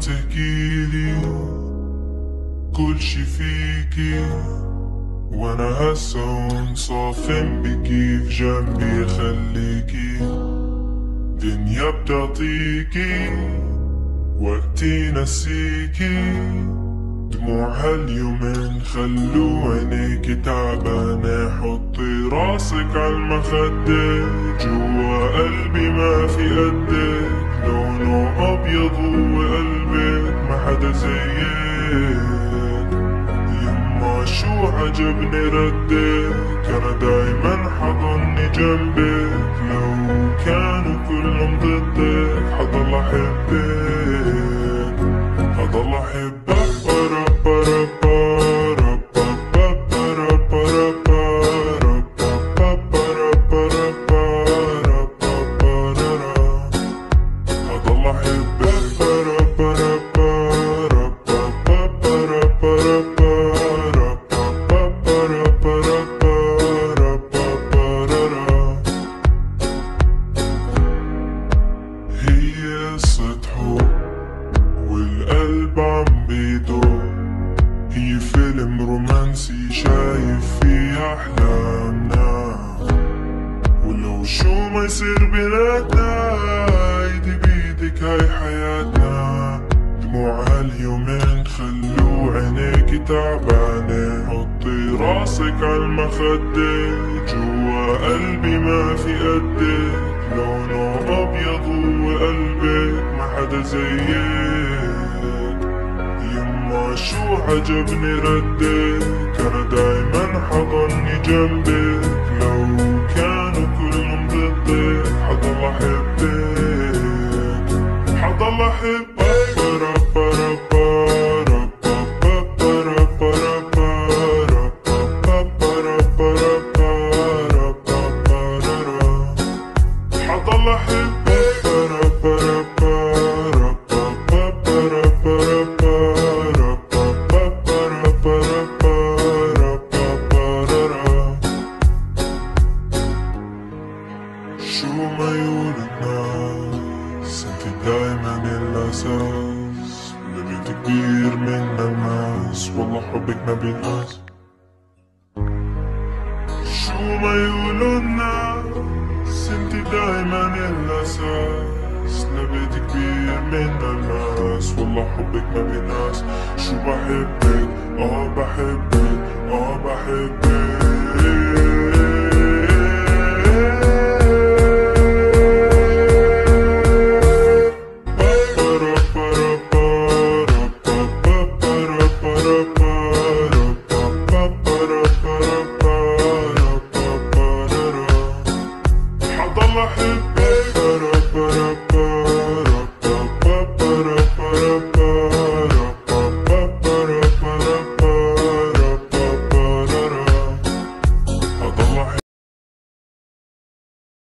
تحكيلي كل شي فيكي وأنا هسا بكي بكيف جنبي خليكي دنيا بتعطيكي وقتي نسيكي. دموع هاليومين خلو عينيك تعبانة حطي راسك عالمخدة جوا قلبي ما في قدك لونه أبيض هو قلبي حدا زيك يما شو عجبني ردك أنا دايما حضني جنبك لو كانوا كلهم ضدك حضل أحبك حضل أحبك بيدق هي فيلم رومانسي شايف فيه أحلامنا. ولو شو ما يصير بيناتنا ايدي بيدك هاي حياتنا. دموع هاليومين خلو عينيكي تعبانة. حطي راسك عالمخدة. جوا قلبي ما في قدك لونه أبيض هو قلبك ما حدا زيك. عجبني ردك أنا دايما حضني جنبك لو كانوا كلهم ضدك حضل أحبك حضل أحبك دايما الأساس. لبيت كبير من الناس. والله حبك ما بينقاس شو ما يقولوا الناس انت دايما الأساس. لبيت كبير من الناس. والله حبك ما بينقاس شو بحبك؟ آه بحبك. آه بحبك. ba da ba da